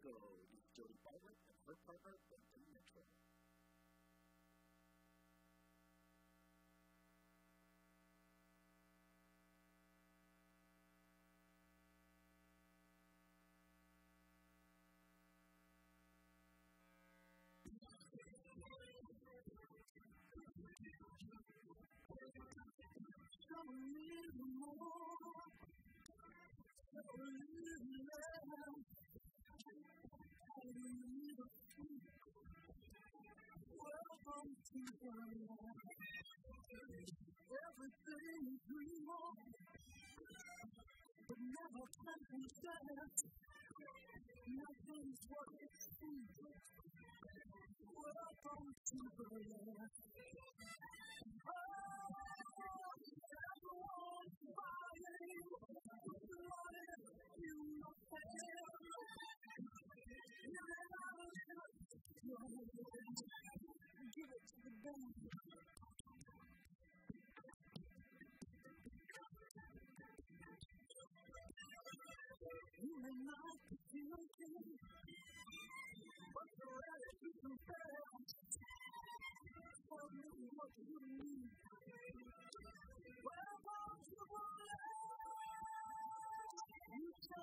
go, this is Jody Bartlett, the first partner, dream on, but never can confess. Nothing's worth it. What I don't see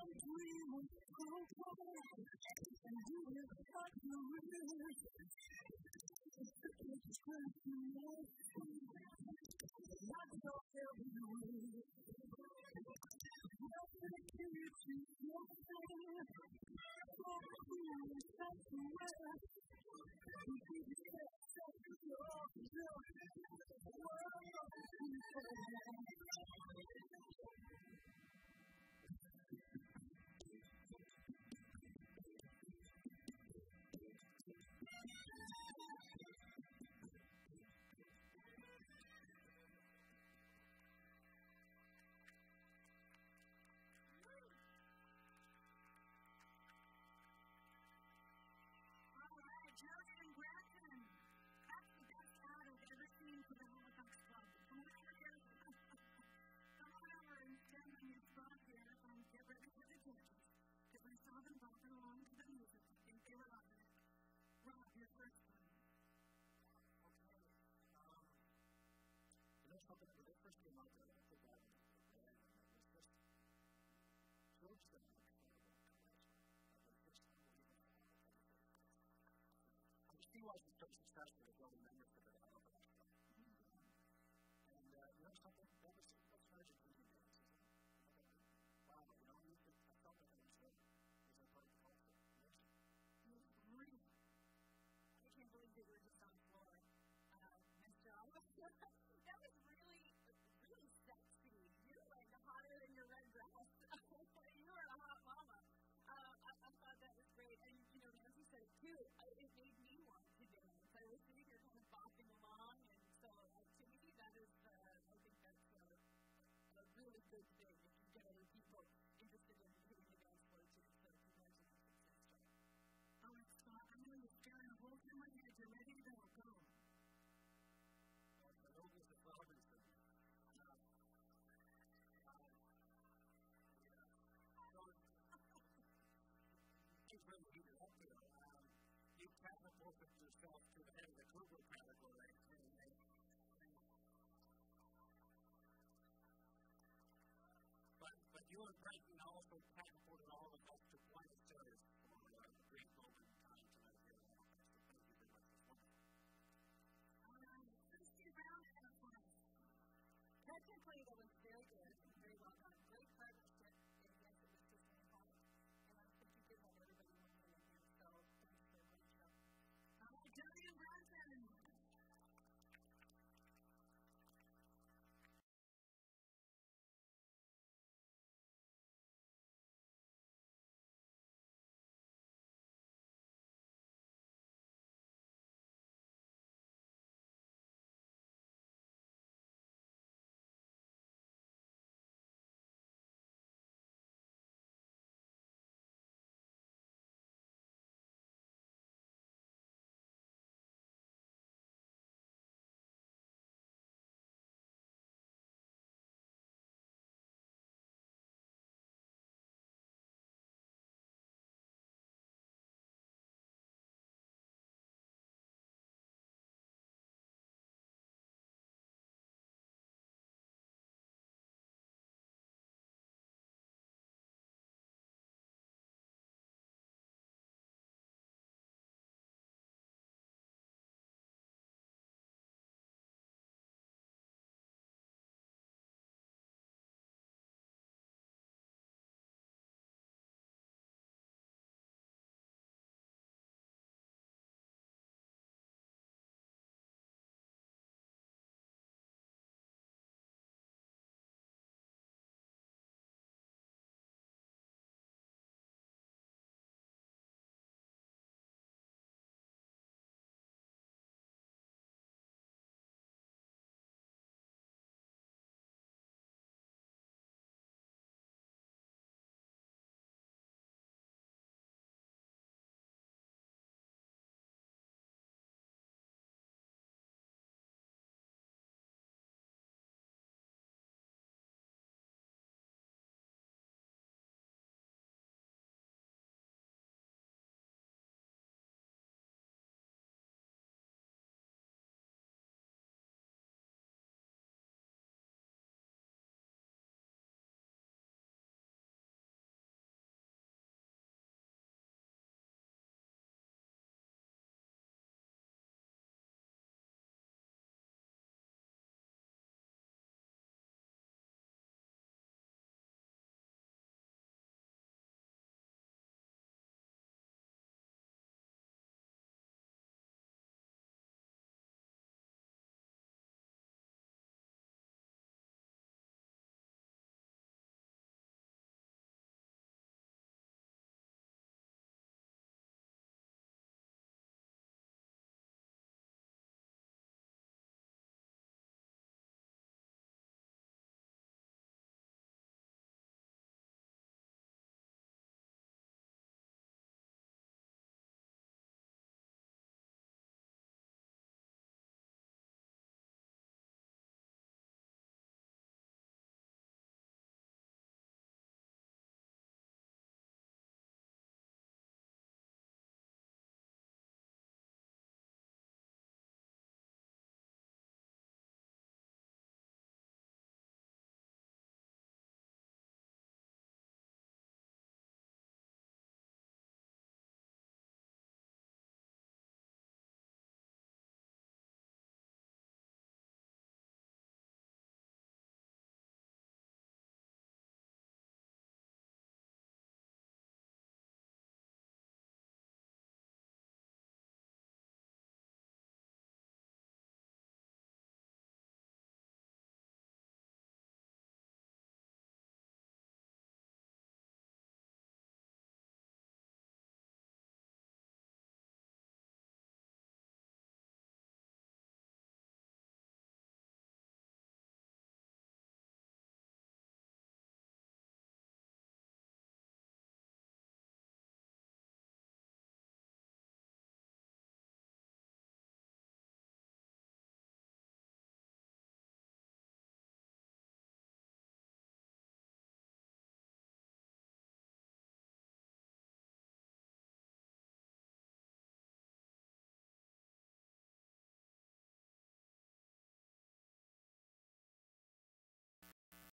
we see why she's so successful.